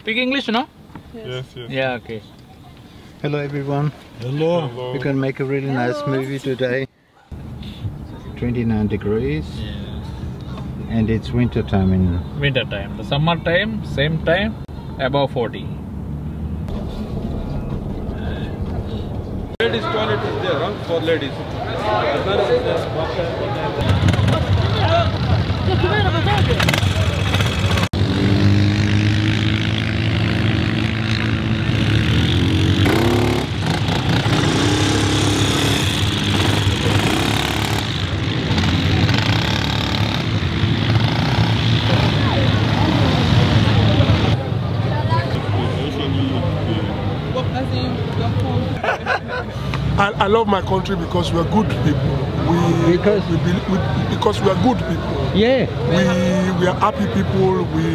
Speak English, no? Yes, yes. Yeah, okay. Hello everyone. Hello. We're gonna make a really nice movie today. 29 degrees and it's winter time in Winter time. The summer time, same time, above 40. Ladies toilet is there, huh? For ladies. I, I love my country because we are good people. We, Because- we, be, we because we are good people. yeah We we are happy people. We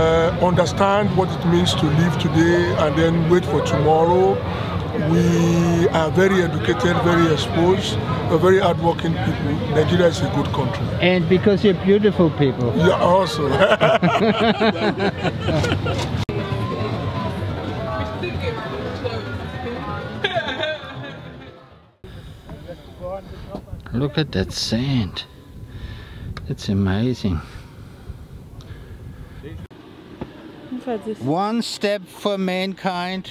uh, understand what it means to live today and then wait for tomorrow. We are very educated, very exposed, we're very hardworking people. Nigeria is a good country. and because you're beautiful people Yeah, also. look at that sand. It's amazing. One step for mankind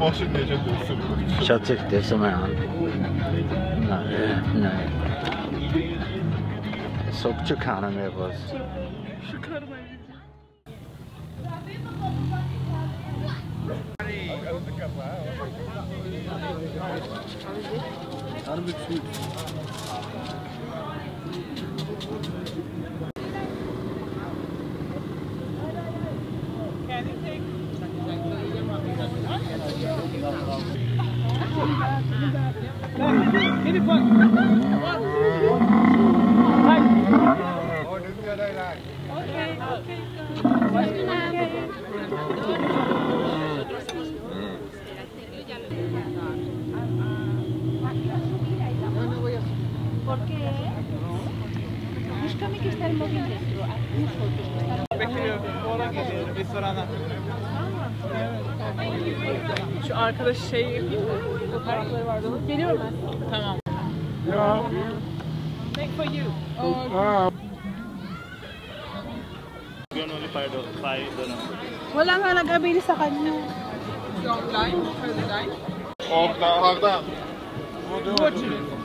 motion diye çok diyorsun. Shall. No, no. Sok çıkanım ya boz. Harbi Elif bak. Hayır. Şu arkadaş şey parkları vardı. Geliyorum ben. Tamam. Make for you. Wala nga nag-abili sa kanya. Online? For the line? Orada, orada. Are you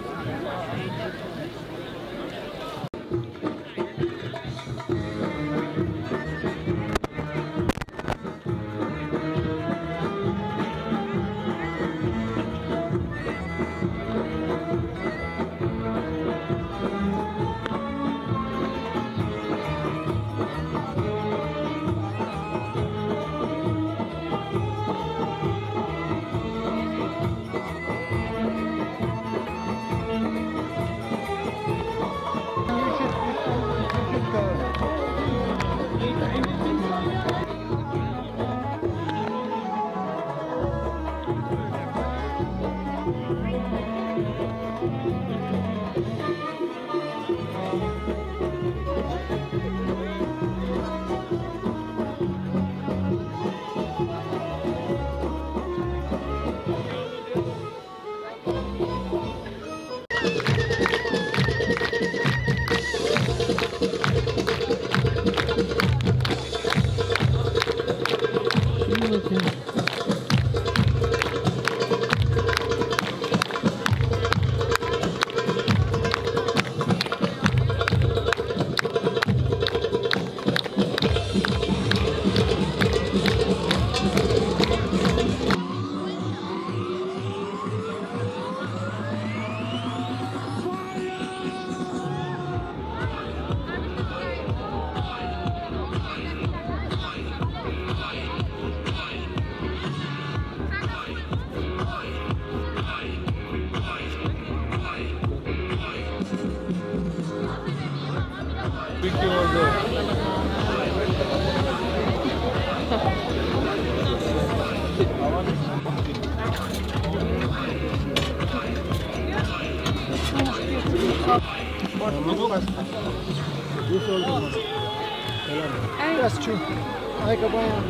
That's true. I go buy one.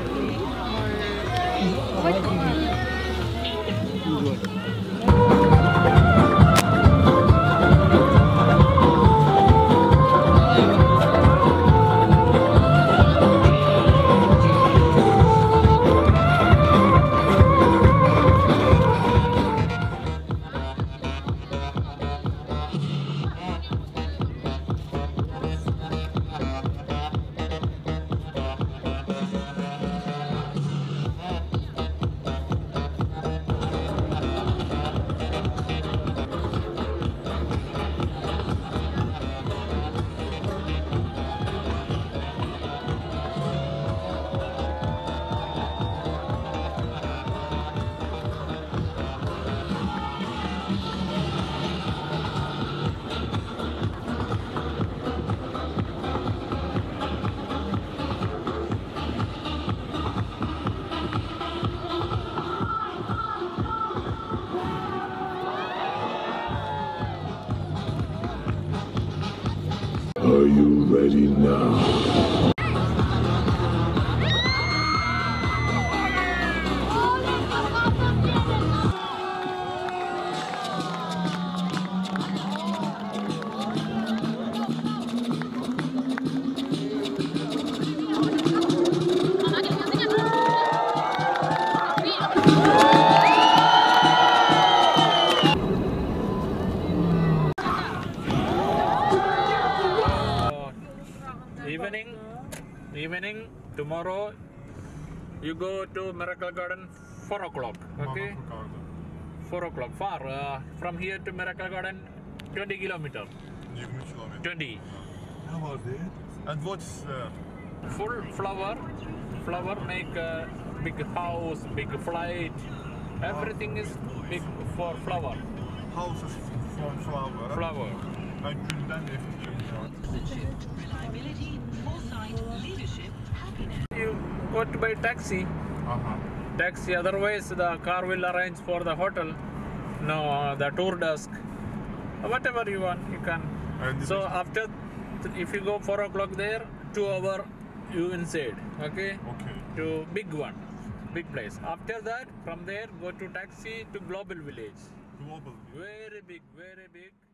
What? Ready now? Tomorrow you go to miracle garden 4 o'clock okay? 4 o'clock. Far uh, from here to miracle garden 20 kilometer. 20 kilometer. 20 Ne var değil? And what's uh, full flower flower make a big house big flight. Everything is big for flower. Houses from flower? flower. Ben günden nefret you go to buy taxi. Aha. taxi otherwise the car will arrange for the hotel. No uh, the tour desk. Whatever you want you can. And so after if you go 4 o'clock there 2 hour you inside okay? Okay. to big one big place. After that from there go to taxi to global village. Global. very big very big